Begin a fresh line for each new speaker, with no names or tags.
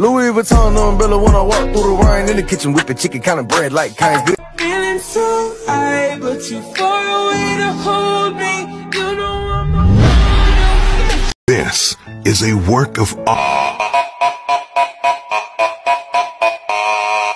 Louis Vuitton umbrella when I walk through the rain. In the kitchen whipping chicken, kind of bread like kind good.
Feeling so high, but you far away to hold me. You know I'm a
This is a work of art.